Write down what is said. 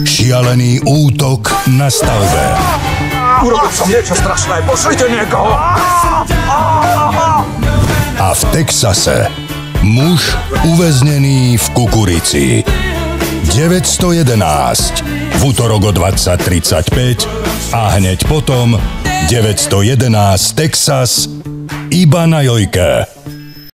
Šialený útok na stavbe. Urobil som niečo strašné, pošlite niekoho! A v Texase muž uväznený v kukurici. 911 v útorok o 20.35 a hneď potom 911 Texas iba na Jojke.